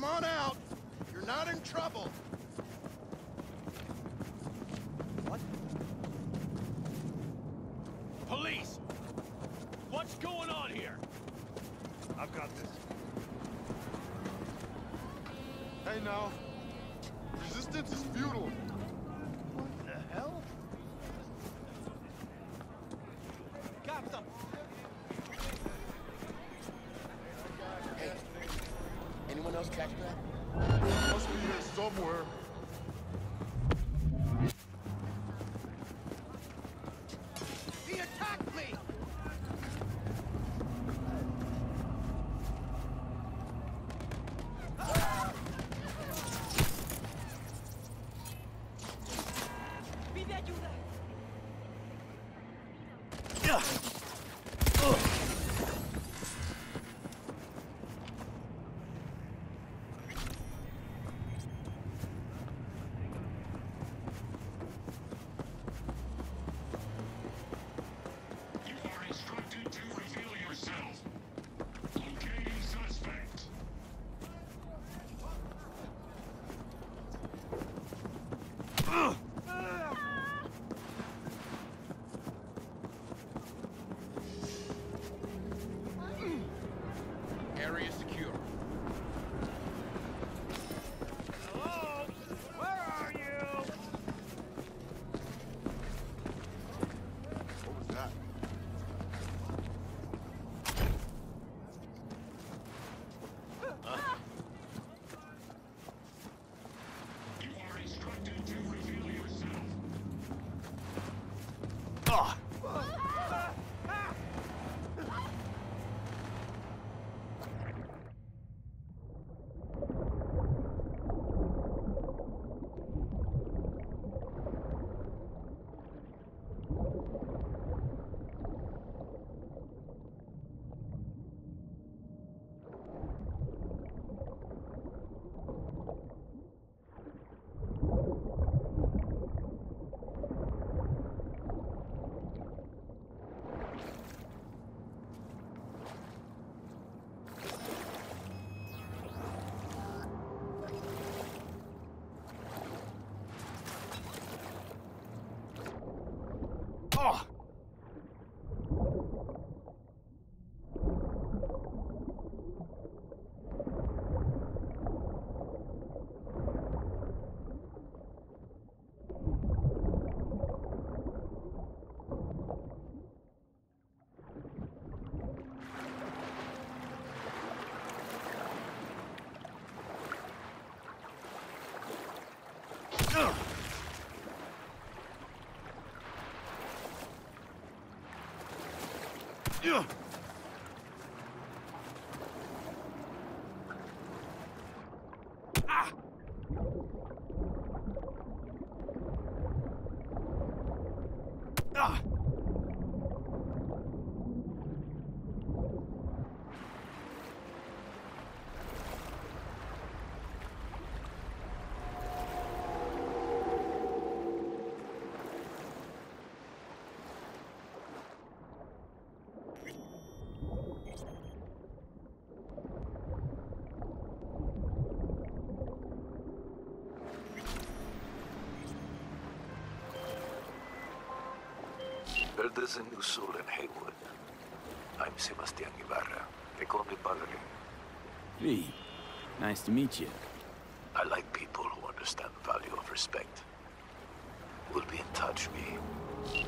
Come on out. You're not in trouble. What? Police! What's going on here? I've got this. Hey now. Resistance is futile. check that? Must be here somewhere. He attacked me! Ugh! Ugh! There's a new soul in Heywood. I'm Sebastian Ibarra. They call me Padre. V. Nice to meet you. I like people who understand the value of respect. We'll be in touch, V.